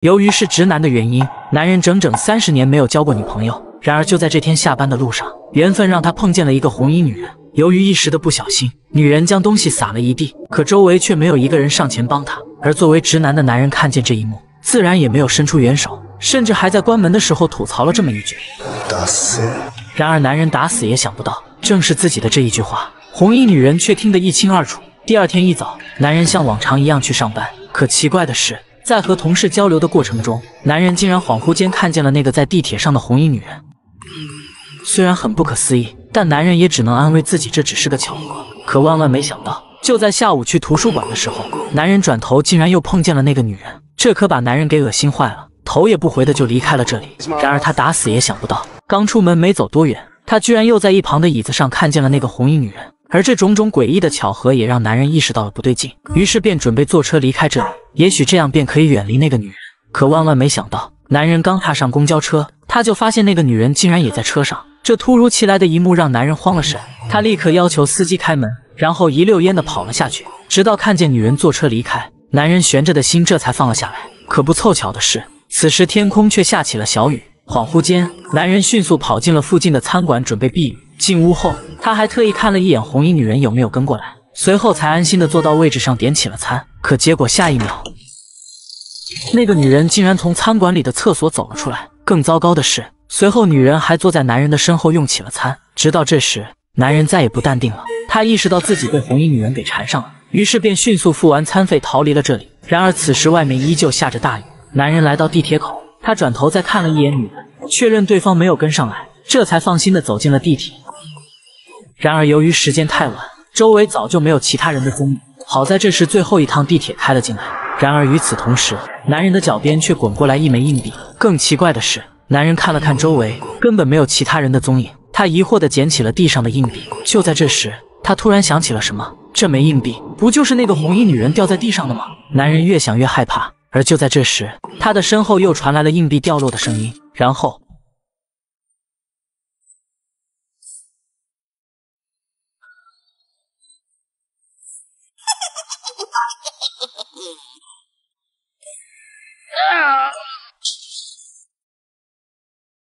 由于是直男的原因，男人整整三十年没有交过女朋友。然而就在这天下班的路上，缘分让他碰见了一个红衣女人。由于一时的不小心，女人将东西撒了一地，可周围却没有一个人上前帮她。而作为直男的男人看见这一幕，自然也没有伸出援手，甚至还在关门的时候吐槽了这么一句：“打死。”然而男人打死也想不到，正是自己的这一句话，红衣女人却听得一清二楚。第二天一早，男人像往常一样去上班，可奇怪的是。在和同事交流的过程中，男人竟然恍惚间看见了那个在地铁上的红衣女人。虽然很不可思议，但男人也只能安慰自己这只是个巧合。可万万没想到，就在下午去图书馆的时候，男人转头竟然又碰见了那个女人，这可把男人给恶心坏了，头也不回的就离开了这里。然而他打死也想不到，刚出门没走多远，他居然又在一旁的椅子上看见了那个红衣女人。而这种种诡异的巧合也让男人意识到了不对劲，于是便准备坐车离开这里，也许这样便可以远离那个女人。可万万没想到，男人刚踏上公交车，他就发现那个女人竟然也在车上。这突如其来的一幕让男人慌了神，他立刻要求司机开门，然后一溜烟的跑了下去，直到看见女人坐车离开，男人悬着的心这才放了下来。可不凑巧的是，此时天空却下起了小雨。恍惚间，男人迅速跑进了附近的餐馆，准备避雨。进屋后，他还特意看了一眼红衣女人有没有跟过来，随后才安心的坐到位置上点起了餐。可结果下一秒，那个女人竟然从餐馆里的厕所走了出来。更糟糕的是，随后女人还坐在男人的身后用起了餐。直到这时，男人再也不淡定了，他意识到自己被红衣女人给缠上了，于是便迅速付完餐费逃离了这里。然而此时外面依旧下着大雨。男人来到地铁口，他转头再看了一眼女人，确认对方没有跟上来，这才放心的走进了地铁。然而，由于时间太晚，周围早就没有其他人的踪影。好在这时最后一趟地铁开了进来。然而与此同时，男人的脚边却滚过来一枚硬币。更奇怪的是，男人看了看周围，根本没有其他人的踪影。他疑惑地捡起了地上的硬币。就在这时，他突然想起了什么：这枚硬币不就是那个红衣女人掉在地上的吗？男人越想越害怕。而就在这时，他的身后又传来了硬币掉落的声音，然后